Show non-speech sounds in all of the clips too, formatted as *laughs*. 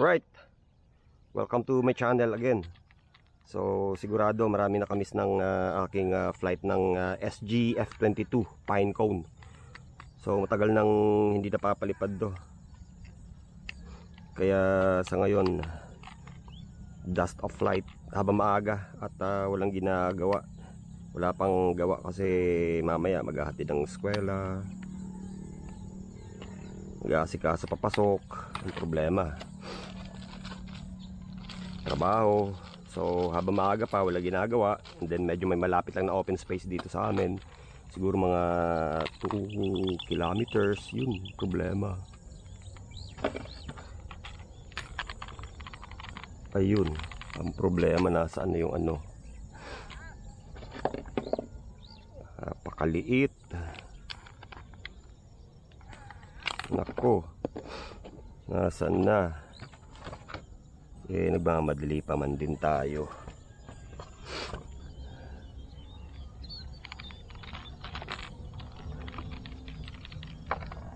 Right. Welcome to my channel again. So sigurado marami na kamis ng ah, aking ah, flight ng ah, SG F22 Pinecone. So matagal nang hindi napapalipad do. Kaya sa ngayon dust of flight habang maaga at ah, walang ginagawa. Wala pang gawa kasi mamaya maghahatid ng eskwela. Mag-aasikaso papasok. Ang problema trabaho. So habang maaga pa wala ginagawa and then medyo may malapit lang na open space dito sa amin. Siguro mga 2 kilometers yun problema. Ayun, ang problema na yung ano. Napakaliit. Nako. Nasaan na? Eh, nagmamadali pa man din tayo.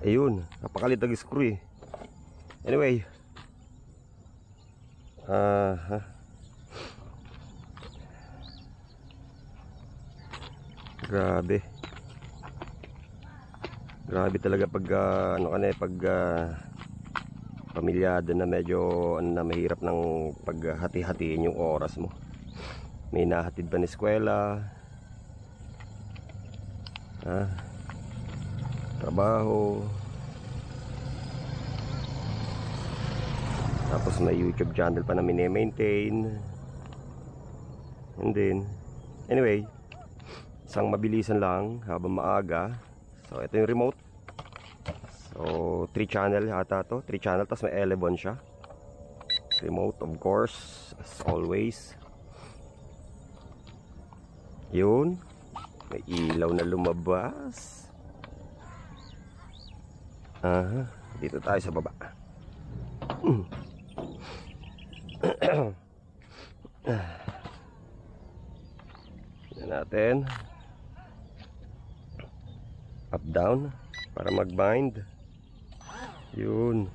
Ayun, napakalit ang screw eh. Anyway. Ah, ha. Grabe. Grabe talaga pag ah, ano ka na eh, pag ah, pamilyado na medyo ano na mahirap ng paghati-hatiin yung oras mo. May nahatid pa na eskwela. Ha? Trabaho. Tapos may YouTube channel pa na mini-maintain. And then, anyway, isang mabilisan lang habang maaga. So, ito yung remote. So, 3 channel yata to. 3 channel, tapos may Elevon siya. Remote, of course, as always. Yun. May ilaw na lumabas. Aha, dito tayo sa baba. Yan natin. Up down para mag-bind. Yun.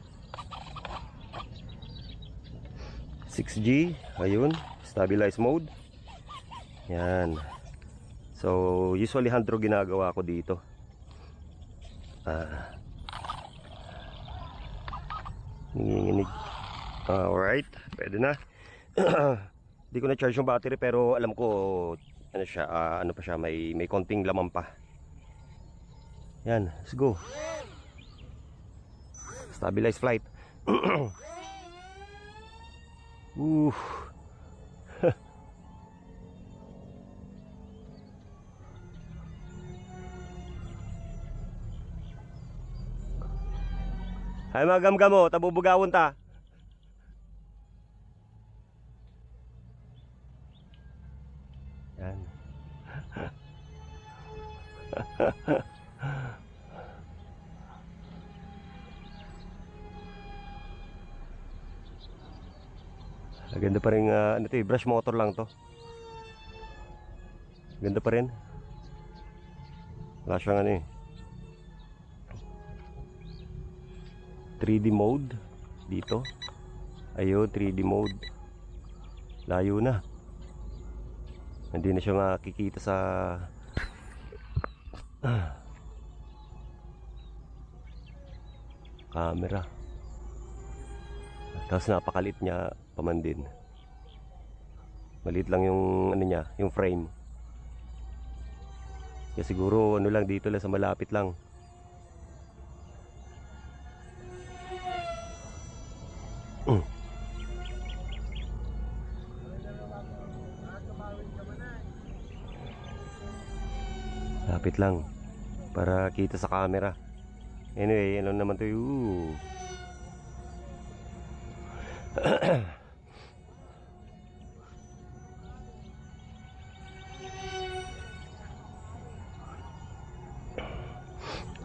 6G, ayun, stabilize mode. Yan. So, usually hand draw ginagawa ko dito. Ah. Nanginginig. Alright, pwede na. *clears throat* Hindi ko na charge yung battery pero alam ko ano siya, ah, ano pa siya, may may konting laman pa. Yan, let's go. Stabilize flight. *clears throat* Ooh. *laughs* Ay magamgam mo, tabubugawon ta. Yan. *laughs* Ganda pa rin, ah, ano to eh, brush motor lang to. Ganda pa rin. Wala siyang ano eh. 3D mode dito. Ayun, 3D mode. Layo na. Hindi na siya makikita sa *clears throat* camera. Tapos napakalit niya paman din. Malit lang yung ano niya, yung frame. Kaya siguro ano lang dito lang sa malapit lang. Mm. *clears throat* Lapit lang para kita sa camera. Anyway, ano naman to yung *clears throat*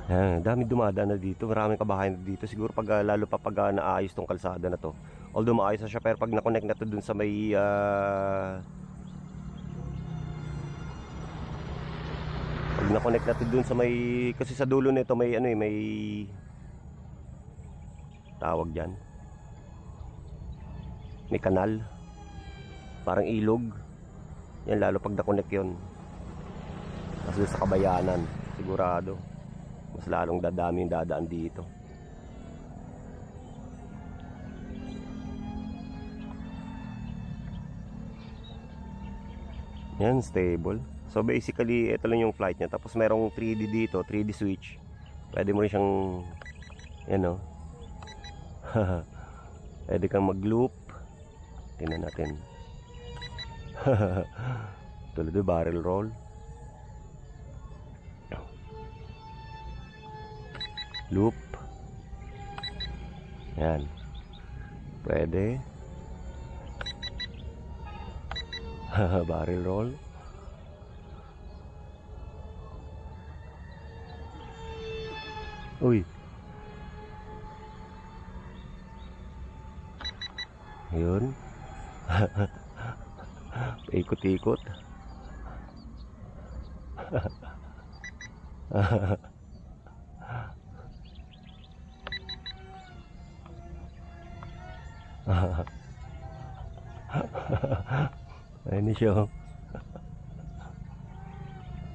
Yan, dami dumadaan na dito. Maraming kabahayan na dito. Siguro pag ah, lalo pa pag ah, naayos tong kalsada na to. Although maayos na siya pero pag na-connect na to dun sa may ah, pag na-connect na to dun sa may kasi sa dulo nito may ano eh may tawag diyan. may kanal. Parang ilog. Yan lalo pag na-connect. Tapos doon sa kabayanan, sigurado. Mas lalong dadami yung dadaan dito. Yan, stable. So basically, ito lang yung flight niya. Tapos merong 3D dito, 3D switch. Pwede mo rin siyang, yan *laughs* o. Pwede kang mag-loop. Tingnan natin. *laughs* Tulad yung barrel roll. Loop. Yan. Pwede. *laughs* barrel roll. Uy. Yun. *laughs* Ikot-ikot. *laughs* *laughs* Ayun siya. oh.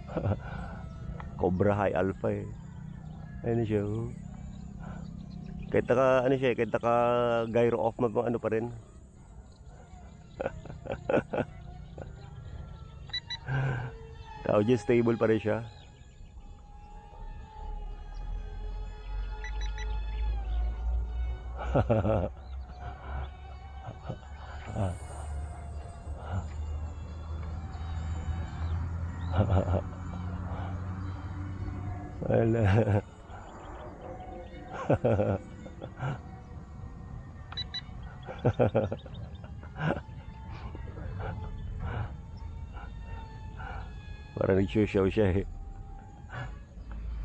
*laughs* Cobra High Alpha eh. Ayun siya. oh. Kahit naka, ano siya, eh, kahit naka gyro off mag ano pa rin. *laughs* Tao dyan, stable pa rin siya. Wala. Parang nag-show siya eh.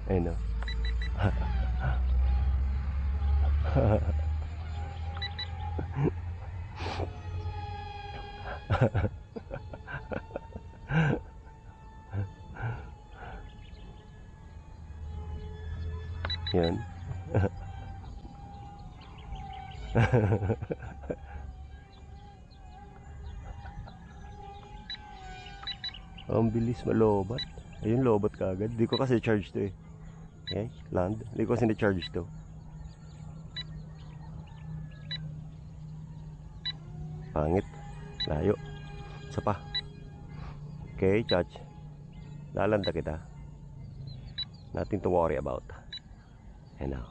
Ayun o. Yan. *laughs* Ang bilis malobat. Ayun, lobat ka agad. Di ko kasi charge to eh. Okay, land. Di ko kasi na-charge to. Pangit. Layo. Isa pa. Okay, charge. Lalanda kita. Nothing to worry about. And now.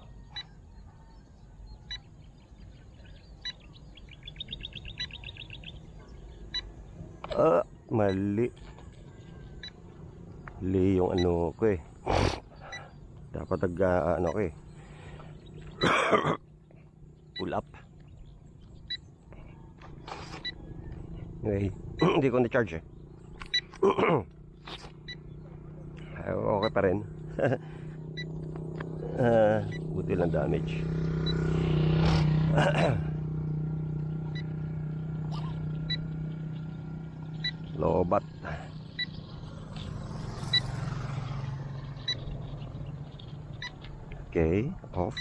Ah, mali. Mali yung ano ko eh. Dapat nag ah, ano ko eh. *coughs* Pull up. Okay. *coughs* Hindi ko na-charge eh. *coughs* Ay, okay pa rin. *laughs* Ah, buti lang damage. *clears throat* Lobat. Okay, off.